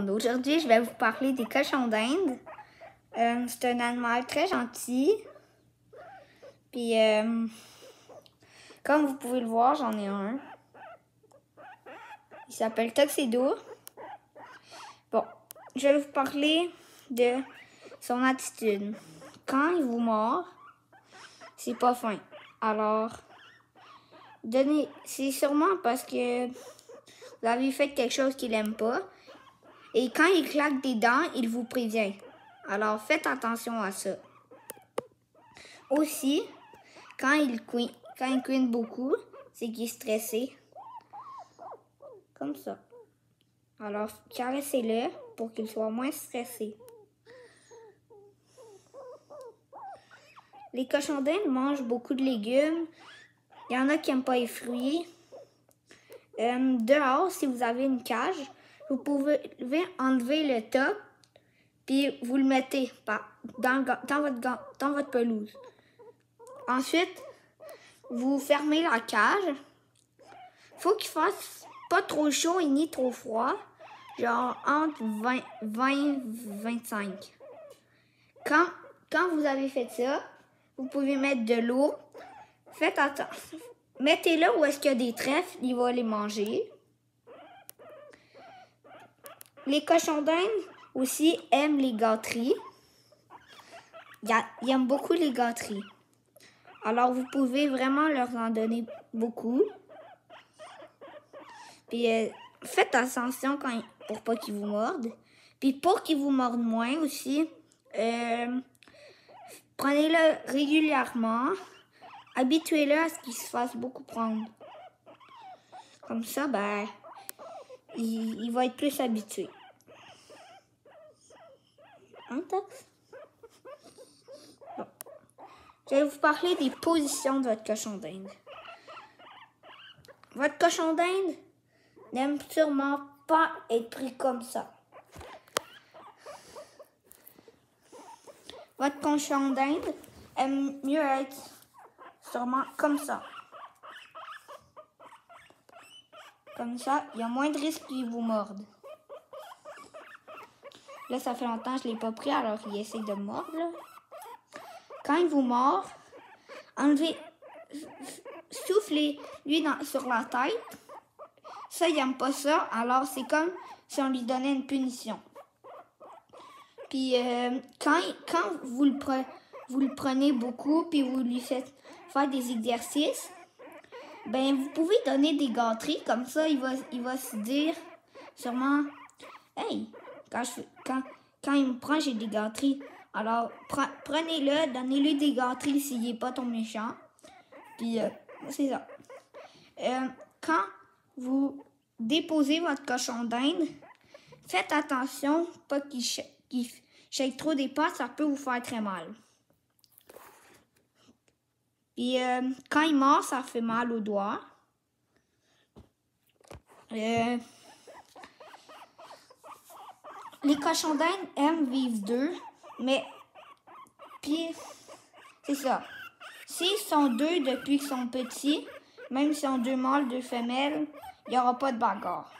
Aujourd'hui, je vais vous parler des cochons d'Inde. Euh, c'est un animal très gentil. Puis, euh, comme vous pouvez le voir, j'en ai un. Il s'appelle Tuxedo. Bon, je vais vous parler de son attitude. Quand il vous mord, c'est pas fin. Alors, donnez, c'est sûrement parce que vous avez fait quelque chose qu'il n'aime pas. Et quand il claque des dents, il vous prévient. Alors faites attention à ça. Aussi, quand il couine, quand il beaucoup, c'est qu'il est stressé. Comme ça. Alors caressez-le pour qu'il soit moins stressé. Les cochons d'Inde mangent beaucoup de légumes. Il y en a qui n'aiment pas les fruits. Euh, dehors, si vous avez une cage, vous pouvez enlever le top, puis vous le mettez dans, votre, pelouse. Ensuite, vous fermez la cage. Faut qu'il fasse pas trop chaud ni trop froid, genre entre 20 et 25. Quand, quand vous avez fait ça, vous pouvez mettre de l'eau. Faites attention. Mettez-le où est-ce qu'il y a des trèfles, il va les manger. Les cochons d'Inde aussi aiment les gâteries. Ils aiment beaucoup les gâteries. Alors, vous pouvez vraiment leur en donner beaucoup. Puis, euh, faites attention quand, pour pas qu'ils vous mordent. Puis, pour qu'ils vous mordent moins aussi, euh, prenez-le régulièrement. Habituez-le à ce qu'il se fasse beaucoup prendre. Comme ça, ben, il, va être plus habitué. Texte? Je vais vous parler des positions de votre cochon d'Inde. Votre cochon d'Inde n'aime sûrement pas être pris comme ça. Votre cochon d'Inde aime mieux être sûrement comme ça. Comme ça, il y a moins de risques qu'il vous morde. Là, ça fait longtemps que je ne l'ai pas pris, alors il essaie de mordre. Quand il vous mord, enlevez, soufflez-lui sur la tête. Ça, il n'aime pas ça, alors c'est comme si on lui donnait une punition. Puis euh, quand, quand vous, le vous le prenez beaucoup, puis vous lui faites faire des exercices, ben vous pouvez donner des gâteries, comme ça il va, il va se dire sûrement Hey, quand, je, quand, quand il me prend, j'ai des gâteries. Alors prenez-le, donnez-lui des gâteries s'il n'est pas ton méchant. Puis euh, c'est ça. Euh, quand vous déposez votre cochon d'Inde, faites attention, pas qu'il shake trop des pattes, ça peut vous faire très mal. Puis euh, quand il mord, ça fait mal aux doigts. Euh, les cochons d'Inde aiment vivre deux, mais puis c'est ça. S'ils sont deux depuis qu'ils sont petits, même s'ils ont deux mâles, deux femelles, il n'y aura pas de bagarre.